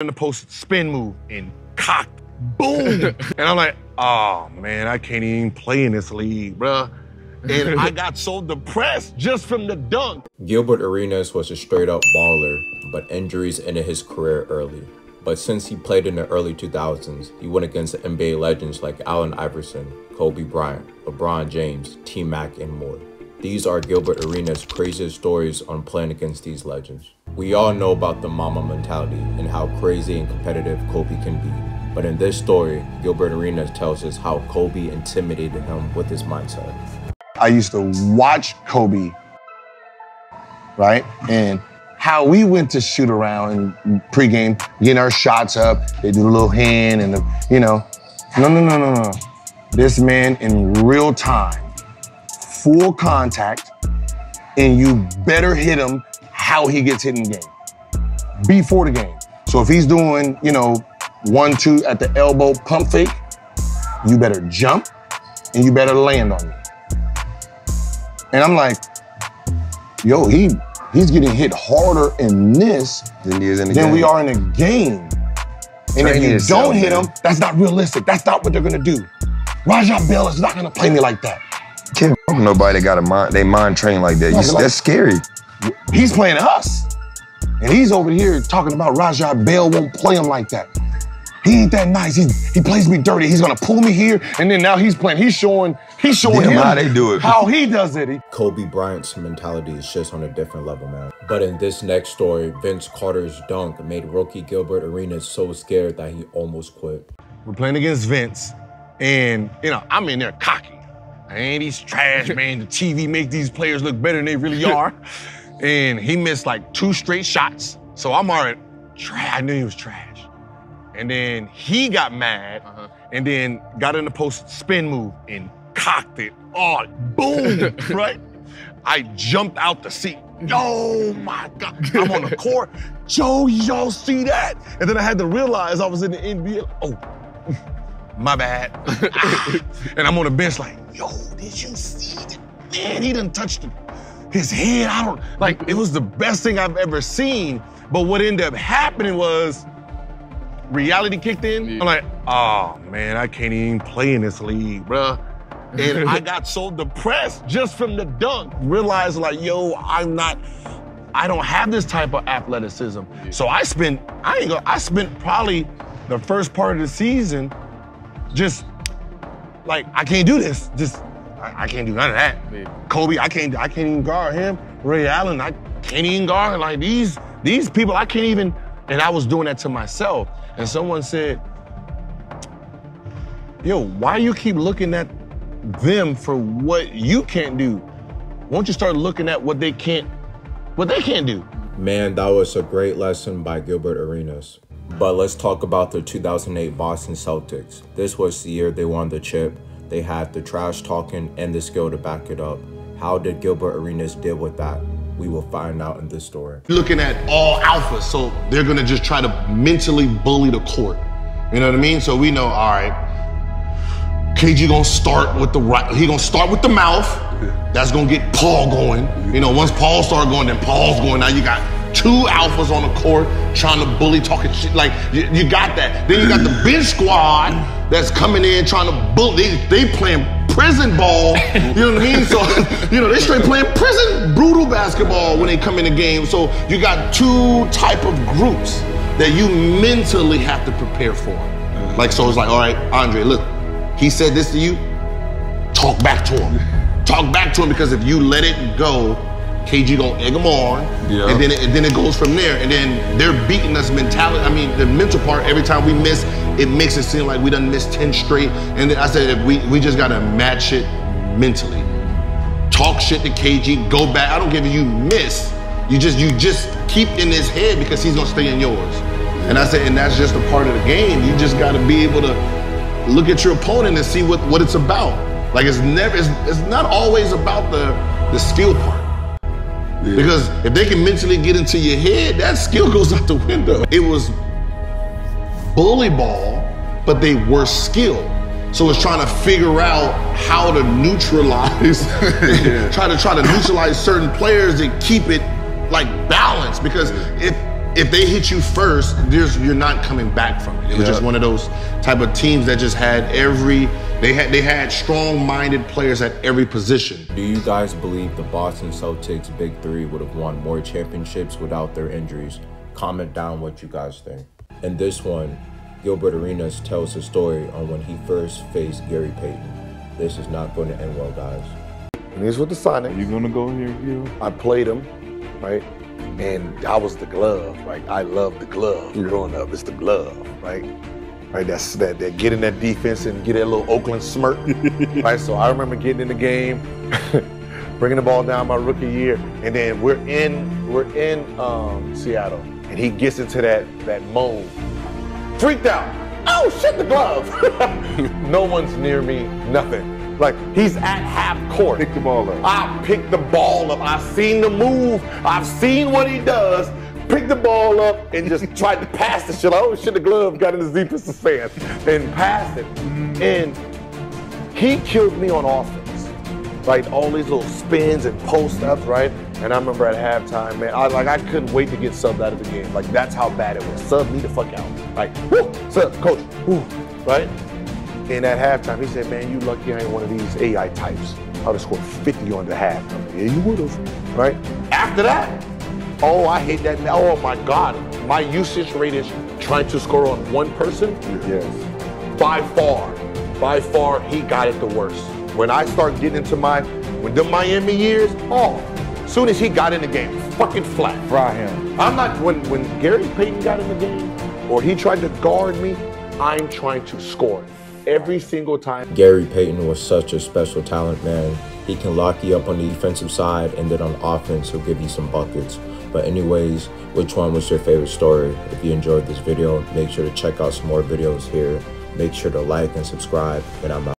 in the post spin move and cocked, boom. and I'm like, oh man, I can't even play in this league, bruh. And I got so depressed just from the dunk. Gilbert Arenas was a straight up baller, but injuries ended his career early. But since he played in the early 2000s, he went against NBA legends like Allen Iverson, Kobe Bryant, LeBron James, T-Mac, and more. These are Gilbert Arenas' craziest stories on playing against these legends. We all know about the mamba mentality and how crazy and competitive Kobe can be. But in this story, Gilbert Arenas tells us how Kobe intimidated him with his mindset. I used to watch Kobe, right? And how we went to shoot around and pregame, getting our shots up. They do the little hand and the, you know. No, no, no, no, no. This man in real time, full contact, and you better hit him how he gets hit in the game before the game. So if he's doing, you know, one, two at the elbow pump fake, you better jump and you better land on me. And I'm like, yo, he he's getting hit harder in this than, he is in the than game. we are in a game. And if you yourself, don't hit man. him, that's not realistic. That's not what they're gonna do. Raja Bell is not gonna play me like that. Can't nobody got a mind, they mind trained like that. You, like- that's scary. He's playing us. And he's over here talking about Raja Bell won't play him like that. He ain't that nice. He, he plays me dirty. He's gonna pull me here, and then now he's playing. He's showing. He's showing Damn him how they do it. How he does it. He- Kobe Bryant's mentality is just on a different level, man. But in this next story, Vince Carter's dunk made rookie Gilbert Arenas so scared that he almost quit. We're playing against Vince, and you know I'm in there cocky. And he's trash, man. The TV make these players look better than they really are. and he missed like two straight shots, so I'm already trash. I knew he was trash. And then he got mad, and then got in the post spin move and cocked it. Oh, boom! right? I jumped out the seat. Oh my God! I'm on the court. Joe, y'all see that? And then I had to realize I was in the NBA. Oh, my bad. Ah. and I'm on the bench like, yo, did you see that? Man, he done touched his head. I don't, like, it was the best thing I've ever seen. But what ended up happening was reality kicked in. I'm like, oh man, I can't even play in this league, bruh. And I got so depressed just from the dunk, realized like, yo, I'm not, I don't have this type of athleticism. So I spent, I ain't gonna, I spent probably the first part of the season just like I can't do this. Just I, I can't do none of that. Kobe, I can't I can't even guard him. Ray Allen, I can't even guard like these these people. I can't even. And I was doing that to myself. And someone said, "Yo, why you keep looking at them for what you can't do? Won't you start looking at what they can't, what they can't do?" Man, that was a great lesson by Gilbert Arenas. But let's talk about the 2008 Boston Celtics. This was the year they won the chip. They had the trash talking and the skill to back it up. How did Gilbert Arenas deal with that? We will find out in this story. looking at all alphas, so they're gonna just try to mentally bully the court. You know what I mean? So we know, all right, KG gonna start with the right. He gonna start with the mouth. That's gonna get Paul going. You know, once Paul start going, then Paul's going. Now you got two alphas on the court trying to bully, talking shit. Like you, you got that. Then you got the bench squad that's coming in trying to bully. They, they playing prison ball. You know what I mean? So you know they straight playing prison brutal basketball when they come in the game. So you got two type of groups that you mentally have to prepare for. Like so, it's like, all right, Andre, look, he said this to you. Talk back to him. Talk back to him because if you let it go, KG gonna egg him on, Yeah. and then it, and then it goes from there. And then they're beating us mentality. I mean, the mental part. Every time we miss, it makes it seem like we done missed ten straight. And then I said, if we we just gotta match it mentally. Talk shit to KG. Go back. I don't give a you miss. You just you just keep in his head because he's gonna stay in yours. And I said, and that's just a part of the game. You just gotta be able to look at your opponent and see what, what it's about. Like it's never, it's, it's not always about the, the skill part. Because if they can mentally get into your head, that skill goes out the window. It was bully ball, but they were skilled. So it's trying to figure out how to neutralize, try to try to neutralize certain players and keep it like balanced. Because if if they hit you first, there's you're not coming back from it. It was Yeah. just one of those type of teams that just had every they had they had strong-minded players at every position. Do you guys believe the Boston Celtics Big Three would have won more championships without their injuries? Comment down what you guys think. In this one, Gilbert Arenas tells the story on when he first faced Gary Payton. This is not going to end well, guys. And he's with the Sonics. You gonna go here, Gil? I played him, right? And I was the glove, right? I love the glove growing up. It's the glove, right? Right, that's that, that get in that defense and get that little Oakland smirk, right? So I remember getting in the game, bringing the ball down my rookie year, and then we're in we're in um, Seattle, and he gets into that that moan, freaked out. Oh shit, the glove! no one's near me, nothing. Like he's at half court. Pick the ball up. I picked the ball up. I've seen the move. I've seen what he does. Picked the ball up and just tried to pass the shit. Oh shit, the glove got in his defensive stance and passed it. And he killed me on offense. Right, all these little spins and post ups, right? And I remember at halftime, man, I like I couldn't wait to get subbed out of the game. Like that's how bad it was. Sub me the fuck out. Like, whoo, sub, coach, whoo, right? And at halftime, he said, man, you lucky I ain't one of these AI types. I would have scored 50 on the half. Like, yeah, you would have. Right? After that, oh, I hate that. Oh, my God. My usage rate is trying to score on one person. Yes. By far, by far, he got it the worst. When I start getting into my, when the Miami years, oh, soon as he got in the game, fucking flat. Fry him. I'm not, when, when Gary Payton got in the game or he tried to guard me, I'm trying to score every single time. Gary Payton was such a special talent, man. He can lock you up on the defensive side, and then on offense, he'll give you some buckets. But anyways, which one was your favorite story? If you enjoyed this video, make sure to check out some more videos here. Make sure to like and subscribe, and I'm out.